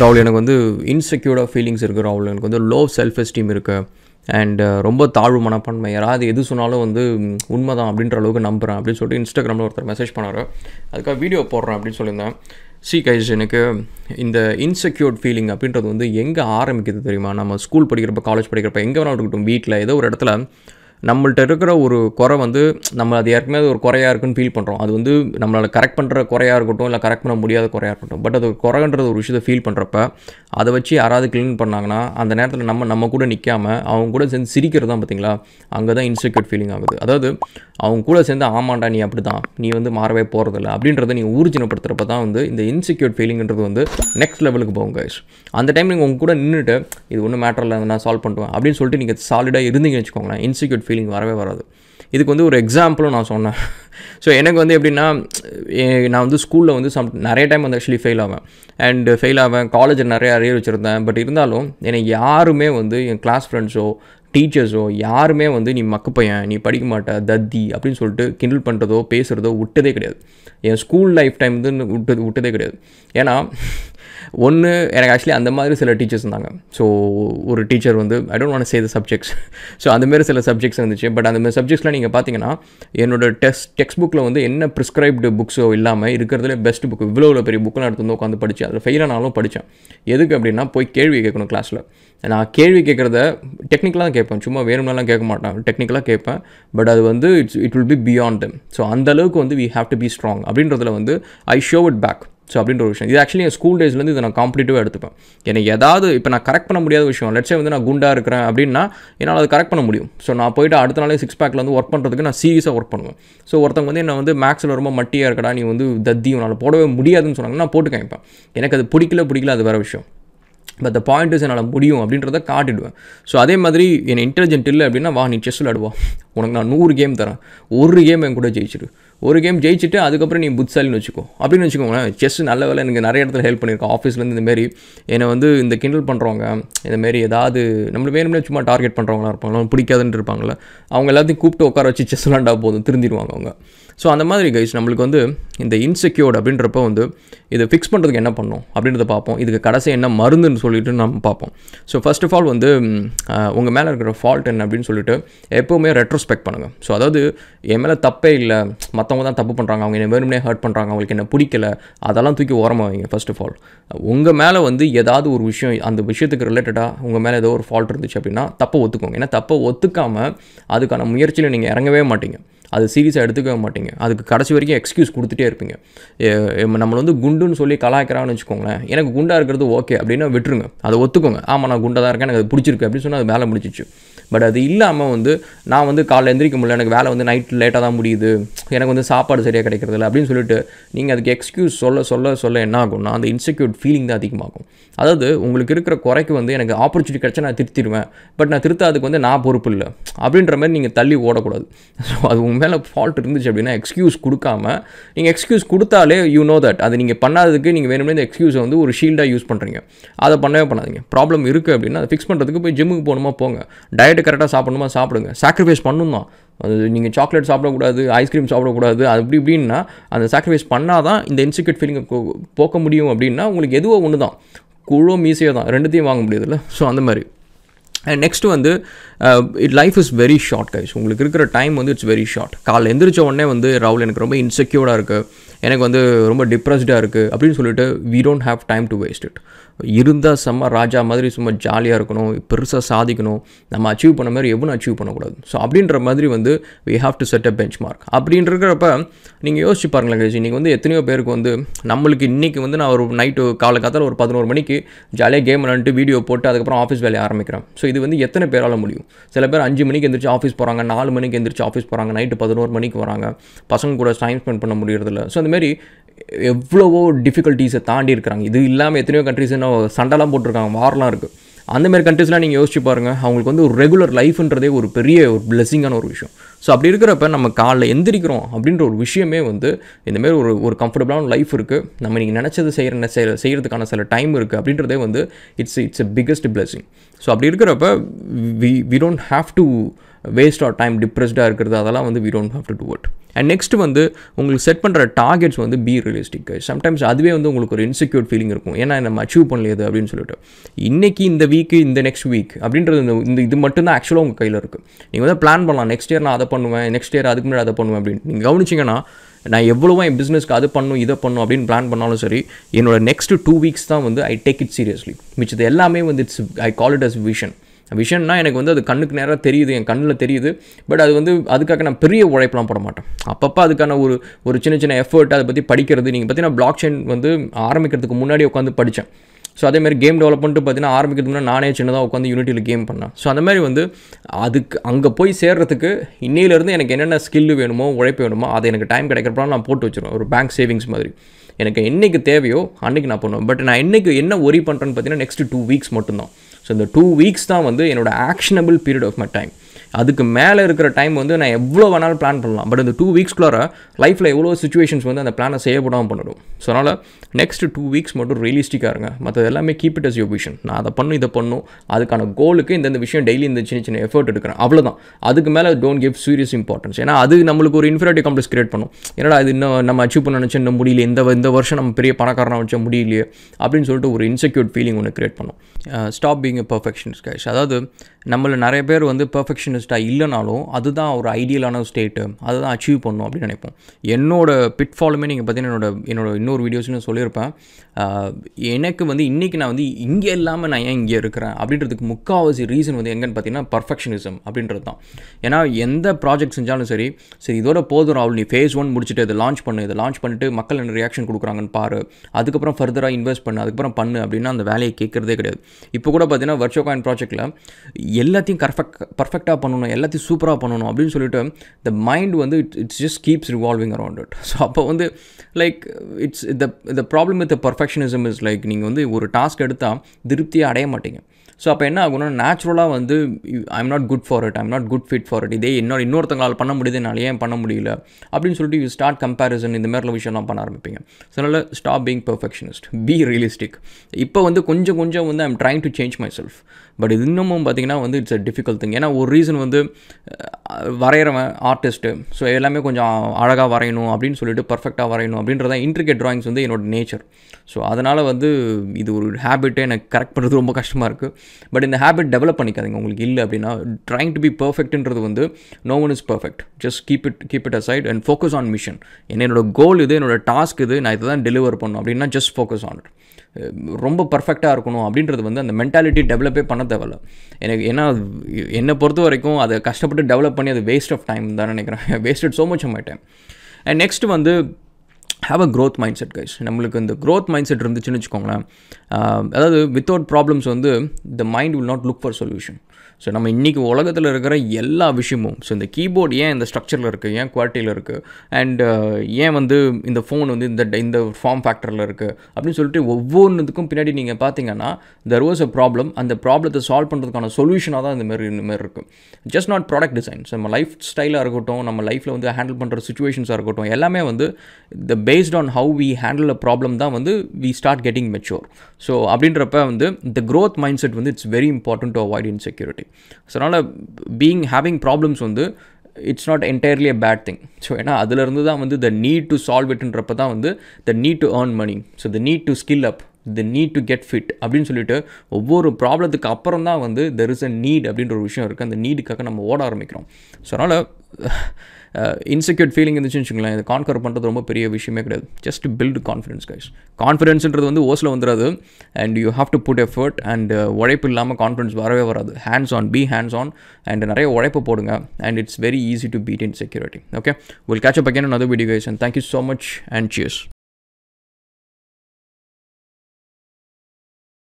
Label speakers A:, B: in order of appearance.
A: ராகுல் எனக்கு வந்து இன்செக்யூர்டாக ஃபீலிங்ஸ் இருக்குது ராகுல். எனக்கு வந்து லோ செல்ஃப் எஸ்டீம் இருக்குது அண்ட் ரொம்ப தாழ்வு மனப்பான்மை. யாராவது எது சொன்னாலும் வந்து உண்மை உண்மைதான் அப்படின்ற அளவுக்கு நம்புகிறேன் அப்படின்னு சொல்லிட்டு இன்ஸ்டாகிராமில் ஒருத்தர் மெசேஜ் பண்ணார். அதுக்காக வீடியோ போடுறேன் அப்படின்னு சொல்லியிருந்தேன். சி கைஸ் எனக்கு இந்த இன்செக்யூர்ட் ஃபீலிங் அப்படின்றது வந்து எங்கே ஆரம்பிக்குது தெரியுமா? நம்ம ஸ்கூல் படிக்கிறப்ப காலேஜ் படிக்கிறப்ப எங்கே வேணாலும் இருக்கட்டும் வீட்டில் ஏதோ ஒரு இடத்துல நம்மள்ட்ட இருக்கிற ஒரு குறை வந்து நம்ம அது ஏற்கனவே அது ஒரு குறையாக இருக்குன்னு ஃபீல் பண்ணுறோம் அது வந்து நம்மளால் கரெக்ட் பண்ணுற குறையாக இருக்கட்டும் இல்லை கரெக்ட் பண்ண முடியாத குறையாக இருக்கட்டும். பட் அது ஒரு குறைன்றது ஒரு விஷயத்தை ஃபீல் பண்ணுறப்ப அதை வச்சு யாராவது க்ளீன் பண்ணாங்கன்னா அந்த நேரத்தில் நம்ம நம்ம கூட நிற்காம அவங்க கூட சேர்ந்து சிரிக்கிறது தான் பார்த்தீங்களா? அங்கே தான் இன்செக்யூர்ட் ஃபீலிங் ஆகுது. அதாவது அவங்க கூட சேர்ந்து ஆமாண்டா நீ அப்படி தான் நீ வந்து மாறவே போகிறதில்ல அப்படின்றத நீங்கள் ஊர்ஜினப்படுத்துகிறப்ப தான் வந்து இந்த இன்செக்யூர்ட் ஃபீலிங்ன்றது வந்து நெக்ஸ்ட் லெவலுக்கு போகும் கைஸ் அந்த டைம் நீங்கள் உங்க கூட நின்றுட்டு இது ஒன்றும் மேட்டர் இல்லை நான் சால்வ் பண்ணுவேன் அப்படின்னு சொல்லிட்டு நீங்கள் சாலிடாக இருந்தீங்கன்னு வச்சுக்கோங்களேன் இன்செக்யூர்ட் ஃபீலிங் வரவே வராது. இதுக்கு வந்து ஒரு எக்ஸாம்பிளும் நான் சொன்னேன். ஸோ எனக்கு வந்து எப்படின்னா நான் வந்து ஸ்கூலில் வந்து சம் நிறைய டைம் வந்து ஆக்சுவலி ஃபெயில் ஆவேன். அண்டு ஃபெயில் ஆவேன். காலேஜில் நிறைய அரியர் வச்சுருந்தேன். பட் இருந்தாலும் என்னை யாருமே வந்து என் கிளாஸ் ஃப்ரெண்ட்ஸோ டீச்சர்ஸோ யாருமே வந்து நீ மக்கு பையன் நீ படிக்க மாட்ட தத்தி அப்படின்னு சொல்லிட்டு கிண்டில் பண்ணுறதோ பேசுகிறதோ விட்டதே கிடையாது. என் ஸ்கூல் லைஃப் டைம் வந்து விட்டது விட்டதே கிடையாது. ஏன்னா ஒன்று எனக்கு ஆக்சுவலி அந்த மாதிரி சில டீச்சர்ஸ் இருந்தாங்க. ஸோ ஒரு டீச்சர் வந்து I don't want say the subjects so அந்தமாரி சில சப்ஜெக்ட்ஸ் இருந்துச்சு. பட் அந்த மாதிரி சப்ஜெக்ட்ஸ்லாம் நீங்கள் பார்த்தீங்கன்னா என்னோட டெஸ்ட் டெக்ஸ்ட் புக்கில் வந்து என்ன ப்ரிஸ்கிரைப்டு புக்ஸோ இல்லாமல் இருக்கிறதுல பெஸ்ட் புக் இவ்வளோ இவ்வளோ பெரிய புக்கெலாம் எடுத்து வந்து உட்காந்து படித்தேன் அதில் ஃபெயில் ஆனாலும் படித்தேன் எதுக்கு அப்படின்னா போய் கேள்வி கேட்கணும் கிளாஸில் நான் கேள்வி கேட்குறத டெக்னிக்கலாக கேட்பேன். சும்மா வேணும்னாலாம் கேட்க மாட்டேன். டெக்னிக்கலாக கேட்பேன். பட் அது வந்து it's it will be beyond them so அந்த அளவுக்கு வந்து we have to be strong அப்படின்றதுல வந்து I show it back so அப்படின்ற ஒரு விஷயம். இது ஆக்சுவலி என் ஸ்கூல் டேஸ்லேருந்து இதை நான் காம்படிட்டிவாக எடுத்துப்பேன். எனக்கு ஏதாவது இப்போ நான் கரெக்ட் பண்ண முடியாத விஷயம். லட்சம் வந்து நான் குண்டாக இருக்கிறேன் அப்படின்னா என்னால் அதை கரெக்ட் பண்ண முடியும். ஸோ நான் போயிட்டு அடுத்த நாளே சிக்ஸ் பேக்கில் வந்து ஒர்க் பண்ணுறதுக்கு நான் சீரியஸாக ஒர்க் பண்ணுவேன். ஸோ ஒருத்தவங்க வந்து என்னை வந்து மேக்ஸில் ரொம்ப மட்டியாக இருக்கடா நீ வந்து தத்தி உன்னால் போடவே முடியாதுன்னு சொன்னாங்க நான் போட்டு கேட்பேன் எனக்கு அது பிடிக்கல பிடிக்கல அது வேறு விஷயம். பட் த பாயிண்ட் இஸ் என்னால் முடியும் அப்படின்றத காட்டிடுவேன். ஸோ அதே மாதிரி என் இன்டெலிஜென்ட் இல்லை அப்படின்னா வா நீ செஸ் விளையாடுவா. உனக்கு நான் நூறு கேம் தரேன். ஒரு கேம் என் கூட ஜெயிச்சிரு. ஒரு கேம் ஜெயிச்சுட்டு அதுக்கப்புறம் நீ புட்சாலின்னு வச்சுக்கோ. அப்படின்னு வச்சுக்கோங்களேன் செஸ் நல்ல வேலை எனக்கு நிறைய இடத்துல ஹெல்ப் பண்ணியிருக்கோம் ஆஃபீஸ்லேருந்து இந்தமாரி என்னை வந்து இந்த கிண்டல் பண்ணுறவங்க இந்தமாரி ஏதாவது நம்மளுக்கு வேணும்னே சும்மா டார்கெட் பண்ணுறவங்களா இருப்பாங்களா பிடிக்காதுன்னு இருப்பாங்களே அவங்க எல்லாத்தையும் கூப்பிட்டு உட்கார வச்சு செஸ் விளாண்டா போதும் திருந்திடுவாங்க அவங்க. ஸோ அந்த மாதிரி கைஸ் நம்மளுக்கு வந்து இந்த இன்செக்யூர்ட் அப்படின்றப்ப வந்து இதை ஃபிக்ஸ் பண்ணுறதுக்கு என்ன பண்ணணும் அப்படின்றத பார்ப்போம். இதுக்கு கடைசி என்ன மருந்துன்னு சொல்லிட்டு நம்ம பார்ப்போம். ஸோ ஃபர்ஸ்ட் ஆஃப் ஆல் வந்து உங்கள் மேலே இருக்கிற ஃபால்ட் என்ன அப்படின்னு சொல்லிட்டு எப்போவுமே ரெட்ரோஸ்பெக்ட் பண்ணுங்கள் ஸோ அதாவது என் மேலே தப்பே இல்லை மற்றவங்க தான் தப்பு பண்ணுறாங்க அவங்க என்ன வேணும்னே ஹர்ட் பண்ணுறாங்க அவங்களுக்கு என்ன பிடிக்கல அதெல்லாம் தூக்கி ஓரமாக வைங்க ஃபர்ஸ்ட் ஆஃப் ஆல் உங்கள் மேலே வந்து ஏதாவது ஒரு விஷயம் அந்த விஷயத்துக்கு ரிலேட்டடாக உங்கள் மேலே ஏதோ ஒரு ஃபால்ட் இருந்துச்சு அப்படின்னா தப்பை ஒத்துக்கோங்க. ஏன்னா தப்பை ஒத்துக்காமல் அதுக்கான முயற்சியில் நீங்கள் இறங்கவே மாட்டீங்க. அது சீரியஸாக எடுத்துக்கவே மாட்டீங்க. அதுக்கு கடைசி வரைக்கும் எக்ஸ்கியூஸ் கொடுத்துட்டே இருப்பீங்க. நம்மளை வந்து குண்டுன்னு சொல்லி கலாய்க்கிறான்னு வச்சுக்கோங்களேன் எனக்கு குண்டாக இருக்கிறது ஓகே அப்படின்னா விட்டுருங்க. அதை ஒத்துக்கோங்க. ஆமாம் நான் குண்டாக தான் இருக்கேன் எனக்கு அது பிடிச்சிருக்கு அப்படின்னு சொன்னால் அது வேலை முடிச்சிச்சு பட் அது இல்லாமல் வந்து நான் வந்து காலைல எந்திரிக்க முடியல எனக்கு வேலை வந்து நைட் லேட்டாக தான் முடியுது. எனக்கு வந்து சாப்பாடு சரியாக கிடைக்கிறதில்ல அப்படின்னு சொல்லிட்டு நீங்கள் அதுக்கு எக்ஸ்கியூஸ் சொல்ல சொல்ல சொல்ல என்ன ஆகும்னா அந்த இன்செக்யூர் ஃபீலிங் தான் அதிகமாகும். அதாவது உங்களுக்கு இருக்கிற குறைக்கு வந்து எனக்கு ஆப்பர்ச்சுனிட்டி கிடச்சா நான் திருத்திடுவேன். பட் நான் திருத்தாதுக்கு வந்து நான் பொறுப்பு இல்லை. அப்படின்ற மாதிரி நீங்கள் தள்ளி ஓடக்கூடாது. ஸோ அது உங்கள் மேலே ஃபால்ட் இருந்துச்சு அப்படின்னா எக்ஸ்கியூஸ் கொடுக்காம நீங்கள் எக்ஸ்கியூஸ் கொடுத்தாலே யூ நோ தட் அது நீங்கள் பண்ணாததுக்கு நீங்கள் வேணும்னே இந்த எக்ஸ்கியூஸை வந்து ஒரு ஷீல்டாக யூஸ் பண்ணுறீங்க அதை பண்ணவே பண்ணாதீங்க. ப்ராப்ளம் இருக்குது அப்படின்னா அதை ஃபிக்ஸ் பண்ணுறதுக்கு போய் ஜிம்முக்கு போகணுமா போங்க. டயட்டு கரெக்டாக சாப்பிடணுமா சாப்பிடுங்க. சாக்ரிஃபைஸ் பண்ணணும் தான் அது நீங்கள் சாக்லேட் சாப்பிடக்கூடாது ஐஸ்கிரீம் சாப்பிடக்கூடாது அது அப்படி இப்படின்னா அந்த சாக்ரிஃபைஸ் பண்ணால் தான் இந்த இன்சிக்யூட் ஃபீலிங்கை போக்க முடியும் அப்படின்னா உங்களுக்கு எதுவோ ஒன்று தான் குழோ மீசையோ தான் ரெண்டுத்தையும் வாங்க முடியுதுல்ல? ஸோ அந்த மாதிரி. அண்ட் நெக்ஸ்ட் வந்து it life is very short guys உங்களுக்கு இருக்கிற டைம் வந்து இட்ஸ் வெரி ஷார்ட் காலைல எந்திரிச்ச உடனே வந்து ராகுல் எனக்கு ரொம்ப இன்செக்யூர்டாக இருக்குது எனக்கு வந்து ரொம்ப டிப்ரெஸ்டாக இருக்குது அப்படின்னு சொல்லிட்டு we don't have time to waste it இருந்தால் செம்ம ராஜா மாதிரி சும்மா ஜாலியாக இருக்கணும் பெருசாக சாதிக்கணும் நம்ம அச்சீவ் பண்ண மாதிரி எவ்வளோ அச்சீவ் பண்ணக்கூடாது. ஸோ அப்படின்ற மாதிரி வந்து we have to set a benchmark அப்படின்றப்ப நீங்கள் யோசிச்சு பாருங்களேன் கழிச்சு நீங்கள் வந்து எத்தனையோ பேருக்கு வந்து நம்மளுக்கு இன்றைக்கி வந்து நான் ஒரு நைட்டு காலை காத்தால் ஒரு பதினோரு மணிக்கு ஜாலியாக கேம் விளாண்டுட்டு வீடியோ போட்டு அதுக்கப்புறம் ஆஃபீஸ் வேலையை ஆரம்பிக்கிறேன். ஸோ இது வந்து எத்தனை பேரால் முடியும்? சில பேர் அஞ்சு மணிக்கு எந்திரிச்சு ஆஃபீஸ் போகிறாங்க நாலு மணிக்கு எந்திரிச்சு ஆஃபீஸ் போகிறாங்க நைட்டு பதினோரு மணிக்கு வராங்க. பசங்க கூட டைம் ஸ்பெண்ட் பண்ண முடியறதில்ல. ஸோ அந்த மாதிரி எவ்வளவோ டிஃபிகல்ட்டிஸை தாண்டி இருக்கிறாங்க. இது இல்லாமல் எத்தனையோ கண்ட்ரிஸ் என்ன சண்டைலாம் போட்டிருக்காங்க வார்லாம் இருக்குது அந்தமாரி கண்ட்ரிஸ்லாம் நீங்கள் யோசிச்சு பாருங்கள் அவங்களுக்கு வந்து ஒரு ரெகுலர் லைஃப்ன்றதே ஒரு பெரிய ஒரு பிளெஸிங்கான ஒரு விஷயம். ஸோ அப்படி இருக்கிறப்ப நம்ம காலைல எந்திரிக்கிறோம் அப்படின்ற ஒரு விஷயமே வந்து இந்தமாரி ஒரு ஒரு கம்ஃபர்டபுளான லைஃப் இருக்குது நம்ம நீங்கள் நினச்சது செய்கிற செய்ய செய்கிறதுக்கான சில டைம் இருக்குது அப்படின்றதே வந்து it's it's a biggest blessing so அப்படி இருக்கிறப்ப we we don't have to waste our time டிப்ரெஸ்டாக இருக்கிறது அதெல்லாம் வந்து we don't have to do it and next வந்து உங்களுக்கு செட் பண்ணுற டார்கெட்ஸ் வந்து பி ரியலிஸ்டிக் சம்டைம்ஸ் அதுவே வந்து உங்களுக்கு ஒரு இன்செக்யூர் ஃபீலிங் இருக்கும். ஏன்னா நம்ம அச்சீவ் பண்ணலையது அப்படின்னு சொல்லிட்டு. இன்றைக்கி இந்த வீக்கு இந்த நெக்ஸ்ட் வீக் அப்படின்றது இந்த இந்த இது மட்டும்தான் ஆக்சுவலாக உங்கள் கையில் இருக்குது நீங்கள் வந்து பிளான் பண்ணலாம். நெக்ஸ்ட் இயர் நான் அதை பண்ணுவேன். நெக்ஸ்ட் இயர் அதுக்கு முன்னாடி அதை பண்ணுவேன் அப்படின்னு. நீங்கள் கவனிச்சிங்கன்னா நான் எவ்வளவோ என் பிஸ்னஸ்க்கு அது பண்ணும் இதை பண்ணும் அப்படின்னு பிளான் பண்ணாலும் சரி என்னோட நெக்ஸ்ட் டூ வீக்ஸ் தான் வந்து ஐ டேக் இட் சீரியஸ்லி மிச்சது எல்லாமே வந்து it's I call it as vision விஷயம்னா எனக்கு வந்து அது கண்ணுக்கு நேராக தெரியுது என் கண்ணில் தெரியுது. பட் அது வந்து அதுக்காக நான் பெரிய உழைப்பெலாம் போட மாட்டேன். அப்பப்போ அதுக்கான ஒரு ஒரு சின்ன சின்ன எஃபர்ட் அதை பற்றி படிக்கிறது. நீங்கள் பார்த்தீங்கன்னா பிளாக் செயின் வந்து ஆரம்பிக்கிறதுக்கு முன்னாடி உட்காந்து படித்தேன் ஸோ அதேமாதிரி கேம் டெவலப்மெண்ட்டு பார்த்தீங்கன்னா ஆரம்பிக்கிறதுக்கு முன்னாடி நானே சின்னதாக உட்காந்து யூனிட்டியில் கேம் பண்ணேன். ஸோ அந்த மாதிரி வந்து அதுக்கு அங்கே போய் சேர்றதுக்கு இன்னையிலேருந்து எனக்கு என்னென்ன ஸ்கில் வேணுமோ உழைப்பு வேணுமோ அதை எனக்கு டைம் கிடைக்கிறப்பலாம் நான் போட்டு வச்சுருவேன். ஒரு பேங்க் சேவிங்ஸ் மாதிரி. எனக்கு என்றைக்கு தேவையோ அன்றைக்கி நான் பண்ணுவேன். பட் நான் என்றைக்கு என்ன ஒரி பண்ணுறேன்னு பார்த்தீங்கன்னா நெக்ஸ்ட் டூ வீக்ஸ் மட்டும்தான். ஸோ இந்த டூ வீக்ஸ் தான் வந்து என்னோட actionable period of my time அதுக்கு மேலே இருக்கிற டைம் வந்து நான் எவ்வளோ வேணாலும் பிளான் பண்ணலாம். பட் இந்த டூ வீக்ஸ்குள்ளார லைஃப்பில் எவ்வளோ சுச்சுவேஷன்ஸ் வந்து அந்த பிளானை செய்யப்படாமல் பண்ணிடும் ஸோ அதனால் நெக்ஸ்ட் டூ வீக்ஸ் மட்டும் ரியலிஸ்டிக்காக இருங்க. மற்றது எல்லாமே keep it as your vision நான் அதை பண்ணும் இதை பண்ணும். அதுக்கான கோலுக்கு இந்தந்த விஷயம் டெய்லி இந்த சின்ன சின்ன எஃபர்ட் எடுக்கிறேன். அவ்வளோதான் அதுக்கு மேலே டோன்ட் கிவ் சீரியஸ் இம்பார்ட்டன்ஸ் ஏன்னா அது நம்மளுக்கு ஒரு இன்ஃபீரியாரிட்டி காம்ப்ளெக்ஸ் கிரியேட் பண்ணும். ஏன்னா இது இன்னும் நம்ம அச்சீவ் பண்ண நினச்சி இன்னும் முடியல இந்த இந்த வருஷம் நம்ம பெரிய பணக்காரனாக வச்சா முடியலையே? அப்படின்னு சொல்லிட்டு ஒரு இன்செக்யூர்ட் ஃபீலிங் ஒன்று கிரியேட் பண்ணும். Stop being a perfectionist guys அதாவது நம்மளை நிறைய பேர் வந்து பர்ஃபெக்ஷனிஸ்ட்டாக இல்லைனாலும் அதுதான் ஒரு ஐடியலான ஸ்டேட்டு அதுதான் அச்சீவ் பண்ணும் அப்படின்னு நினைப்போம். என்னோட பிட்ஃபாலுமே நீங்கள் பார்த்தீங்கன்னா என்னோட என்னோட இன்னொரு வீடியோஸ்னு சொல்லியிருப்பேன். எனக்கு வந்து இன்றைக்கி நான் வந்து இங்கே இல்லாமல் நான் ஏன் இங்கே இருக்கிறேன்? அப்படின்றதுக்கு முக்கால்வாசி ரீசன் வந்து எங்கன்னு பார்த்தீங்கன்னா பர்ஃபெக்ஷனிசம் அப்படின்றது தான். ஏன்னா எந்த ப்ராஜெக்ட் செஞ்சாலும் சரி சரி இதோட போதும் ராகுல் நீ ஃபேஸ் ஒன் முடிச்சுட்டு இதை லான்ச் பண்ணு இதை லான்ச் பண்ணிட்டு மக்கள் என்ன ரியாக்ஷன் கொடுக்குறாங்கன்னு பாரு. அதுக்கப்புறம் ஃபர்தராக இன்வெஸ்ட் பண்ணு அதுக்கப்புறம் பண்ணு அப்படின்னா அந்த வேலையை கேட்குறதே கிடையாது. இப்போ கூட பார்த்தீங்கன்னா வர்ச்சோ காயின் ப்ராஜெக்ட்டில் எல்லாத்தையும் கர்ஃபெக்ட் பர்ஃபெக்டாக பண்ணணும் எல்லாத்தையும் சூப்பராக பண்ணணும் அப்படின்னு சொல்லிட்டு த மைண்ட் வந்து it it's just keeps revolving around it so அப்போ வந்து like it's the the problem with perfectionism is like நீங்கள் வந்து ஒரு டாஸ்க் எடுத்தால் திருப்தியை அடைய மாட்டீங்க. ஸோ அப்போ என்ன ஆகும்னா நேச்சுரலாக வந்து I'm not good for it I'm not good fit for it இதே இன்னொரு இன்னொருத்தங்களால் பண்ண முடியுது என்னால் ஏன் பண்ண முடியல? அப்படின்னு சொல்லிட்டு யூ ஸ்டார்ட் கம்பேரிசன் இந்த மாதிரிலாம் விஷயம்லாம் பண்ண ஆரம்பிப்பீங்க. ஸோ அதனால் stop being perfectionist be realistic இப்போ வந்து கொஞ்சம் கொஞ்சம் வந்து I'm trying to change myself but இது இன்னமும் பார்த்தீங்கன்னா வந்து இட்ஸ் அ டிஃபிகல்ட் திங் ஏன்னா ஒரு ரீசன் வந்து வரைகிறவன் ஆர்டிஸ்ட்டு ஸோ எல்லாமே கொஞ்சம் அழகாக வரையணும் அப்படின்னு சொல்லிட்டு பர்ஃபெக்டாக வரையணும் அப்படின்றதான் இன்ட்ரிகேட் ட்ராயிங்ஸ் வந்து என்னோட நேச்சர் ஸோ அதனால் வந்து இது ஒரு ஹேபிட்டே எனக்கு கரெக்ட் பண்ணுறது ரொம்ப கஷ்டமாக இருக்குது பட் இந்த ஹேபிட் டெவலப் பண்ணிக்காதீங்க. உங்களுக்கு இல்லை அப்படின்னா ட்ரைங் டு பி பர்ஃபெக்ட்ன்றது வந்து no one is perfect just keep it keep it aside and focus on mission என்னோட கோல் இது என்னோட டாஸ்க் இது நான் இதை தான் டெலிவர் பண்ணணும் அப்படின்னா ஜஸ்ட் ஃபோக்கஸ் ஆன் இட் ரொம்ப பர்ஃபெக்டாக இருக்கணும் அப்படின்றது வந்து அந்த மென்டாலிட்டி டெவலப்பே பண்ண தேவையில்ல. எனக்கு ஏன்னா என்னை பொறுத்த வரைக்கும் அதை கஷ்டப்பட்டு டெவலப் பண்ணி அது வேஸ்ட் ஆஃப் டைம் தான் நினைக்கிறேன். Wasted so much of my time and next வந்து have a growth mindset guys நம்மளுக்கு இந்த க்ரோத் மைண்ட் செட் இருந்துச்சுன்னு வச்சுக்கோங்களேன் அதாவது வித்தவுட் ப்ராப்ளம்ஸ் வந்து the mind will not look for solution so நம்ம இன்றைக்கி உலகத்தில் இருக்கிற எல்லா விஷயமும் ஸோ இந்த கீபோர்டு ஏன் இந்த ஸ்ட்ரக்சரில் இருக்குது ஏன் குவாலிட்டியில் இருக்குது அண்ட் uh, ஏன் வந்து இந்த ஃபோன் வந்து இந்த இந்த ஃபார்ம் ஃபேக்டரில் இருக்குது அப்படின்னு சொல்லிட்டு ஒவ்வொன்றுக்கும் பின்னாடி நீங்கள் பார்த்தீங்கன்னா தெர் வாஸ் அ ப்ராப்ளம் அந்த ப்ராப்ளத்தை சால்வ் பண்ணுறதுக்கான சொல்யூஷனாக தான் இந்த மாதிரி இந்த மாதிரி இருக்குது ஜஸ்ட் நாட் ப்ராடக்ட் டிசைன்ஸ் நம்ம லைஃப் ஸ்டைலாக இருக்கட்டும் நம்ம லைஃப்பில் வந்து ஹேண்டில் பண்ணுற சுச்சுவேஷன்ஸாக இருக்கட்டும் எல்லாமே வந்து the based on how we handle a problem தான் வந்து we start getting mature so அப்படின்றப்ப வந்து இந்த க்ரோத் மைண்ட் செட் வந்து it's very important to avoid insecurity so அதனால் பீயிங் ஹேவிங் ப்ராப்ளம்ஸ் வந்து it's not entirely a bad thing so ஏன்னா அதுலேருந்து தான் வந்து த நீட் டு சால்வ் இட்ன்றப்ப தான் வந்து the need to earn money so the need to skill up the need to get fit அப்படின்னு சொல்லிட்டு ஒவ்வொரு ப்ராப்ளத்துக்கு அப்புறம் தான் வந்து தெர் இஸ் அ நீட் அப்படின்ற ஒரு விஷயம் இருக்குது அந்த நீடுக்காக நம்ம ஓட ஆரம்பிக்கிறோம். ஸோ அதனால் Uh, இன்செக்யூர் ஃபீலிங் இருந்துச்சுன்னு வச்சுங்களேன் இதை கான்கர் பண்ணுறது ரொம்ப பெரிய விஷயமே கிடையாது. ஜஸ்ட் பில்டு கான்ஃபிடன்ஸ் கைஸ் கான்ஃபிடன்ஸ்ன்றது வந்து ஓஸில் வந்துடாது and you have to put effort and உழைப்பு இல்லாமல் கான்ஃபிடன்ஸ் வரவே வராது. Hands on be hands on and நிறைய உழைப்பு போடுங்க. And it's very easy to beat insecurity okay will catch up again another video guys. And thank you so much and cheers.